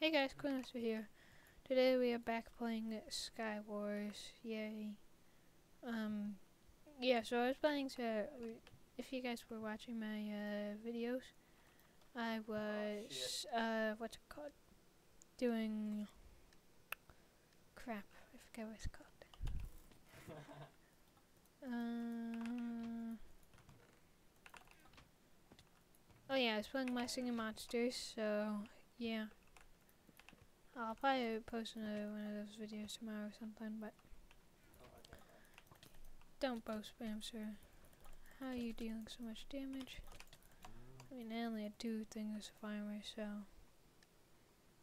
Hey guys, Quinlister here. Today we are back playing Sky Wars. Yay. Um, yeah, so I was playing, so if you guys were watching my uh, videos, I was, Oh, uh, what's it called? Doing, crap, I forget what it's called. Uh, oh yeah, I was playing My Singing Monsters, so yeah. I'll probably post another one of those videos tomorrow or something, but don't boast, spam, sir. How are you dealing so much damage? I mean, I only had two things of armor, so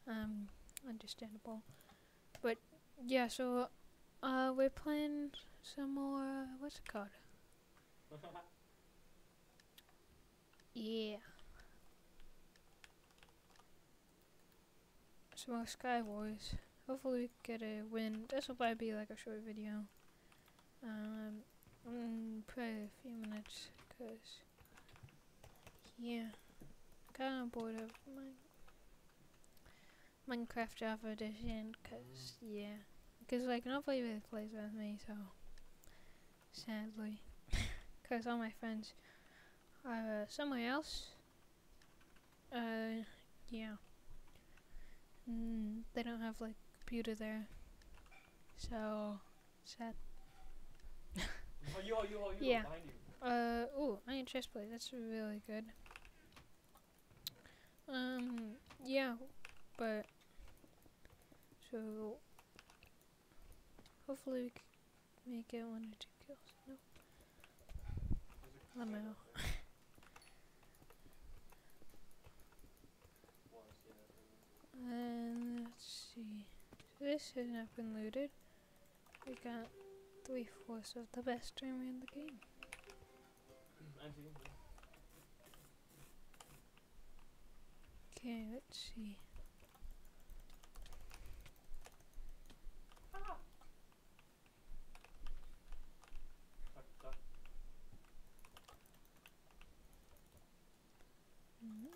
um, understandable. But yeah, so uh, we're playing some more. What's it called? Yeah. Some more Sky Wars. Hopefully we get a win. This will probably be like a short video. Um, mm, probably a few minutes, cause yeah, kind of bored of my Minecraft Java Edition, cause yeah, cause like nobody really plays with me, so sadly, cause all my friends are uh, somewhere else. Uh, yeah. Mm, they don't have like computer there, so sad. Oh, you, you, you, Yeah. behind you. Uh, ooh, iron chest plate. That's really good. Um, yeah, but so hopefully we can make it one or two kills. Nope. Let me know. up there. Was, yeah, there And let's see. So this has not been looted. We got three fourths of the best armor in the game. Okay, let's see. Mhm.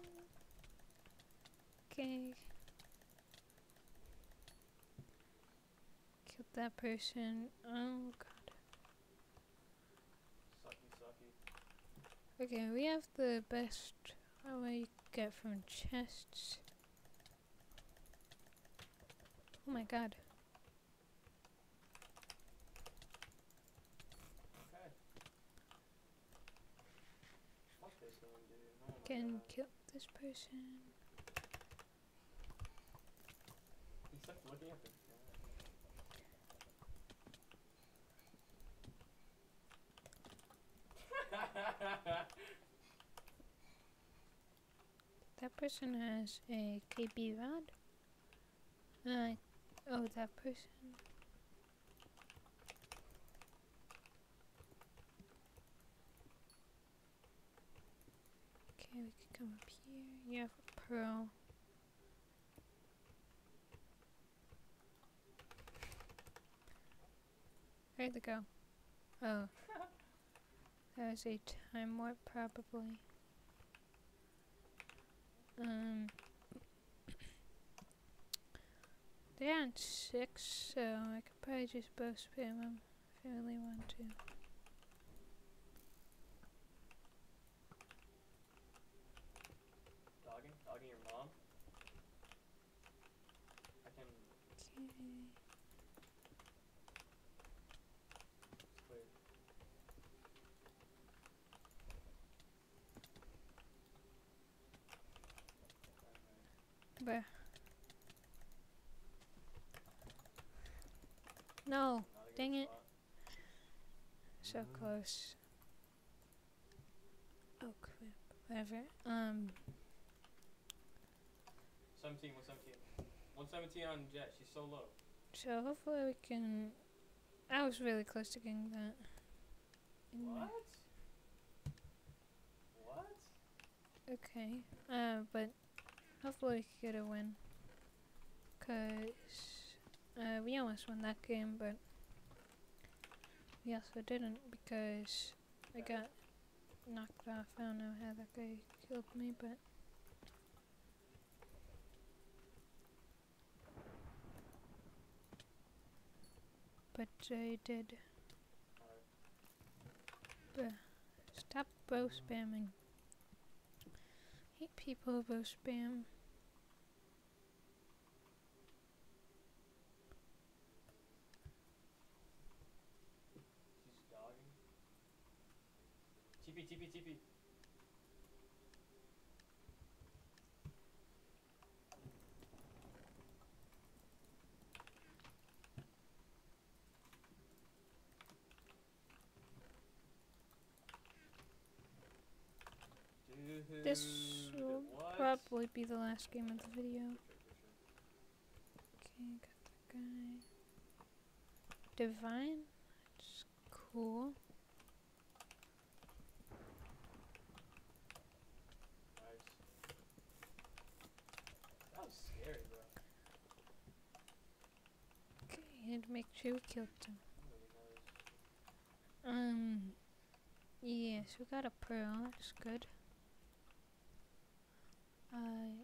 Okay. Killed that person. Oh god. Sucky, sucky. Okay, we have the best armor you get from chests. Oh my god. Do? Can kill this person. He's like looking at the That person has a KB rod. Uh, oh, that person. Okay, we can come up here. You have a pearl. Where'd it go? Oh. That was a time warp, probably. Um, they're on six, so I could probably just bow spam them if I really want to. Dogging? Dogging your mom? I can. Okay. It's clear. Bruh. No, Not a good Dang it. so close. Oh crap. Whatever. Um, 17, 117. 117 on Jet, she's so low. so hopefully we can. I was really close to getting that. in What? What? Okay. Uh, but Hopefully I get a win. Cause uh, we almost won that game, but we also didn't because I got knocked off. I don't know how that guy killed me, but but I did. Stop bow spamming. Hate people who spam. TP, TP, TP. This will? Probably be the last game of the video. Okay, got that guy. Divine. That's cool. That was scary, bro. Okay, and make sure we killed him. Um. Yes, we got a pearl. That's good. Uh,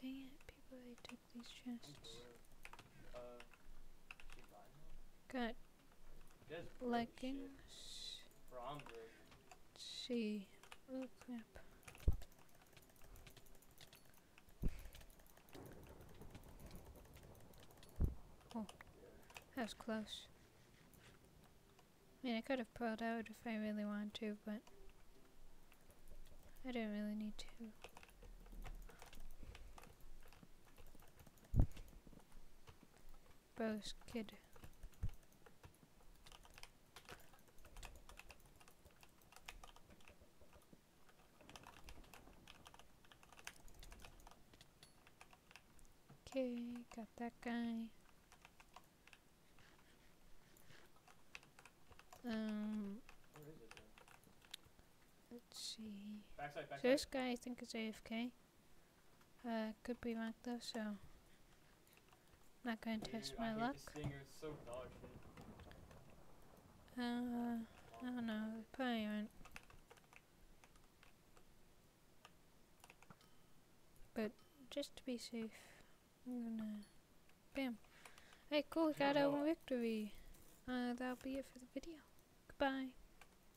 dang it, took these chests. Got leggings. Let's see. Oh crap. Oh, that was close. I mean, I could have pulled out if I really wanted to, but I didn't really need to. Bros, kid. Okay, got that guy. Um, Where is it then? let's see. Backside, So this guy I think is AFK. Uh, could be marked though, so not gonna test my luck. This stinger, it's so. Uh, I don't know. They probably aren't. But just to be safe, I'm gonna. Bam. Hey, cool. We got well- victory. Uh, that'll be it for the video. Goodbye.